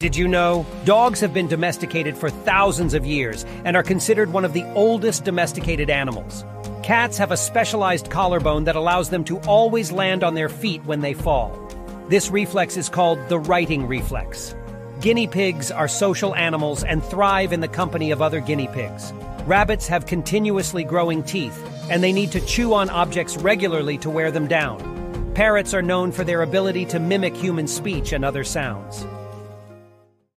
Did you know? Dogs have been domesticated for thousands of years and are considered one of the oldest domesticated animals. Cats have a specialized collarbone that allows them to always land on their feet when they fall. This reflex is called the righting reflex. Guinea pigs are social animals and thrive in the company of other guinea pigs. Rabbits have continuously growing teeth, and they need to chew on objects regularly to wear them down. Parrots are known for their ability to mimic human speech and other sounds.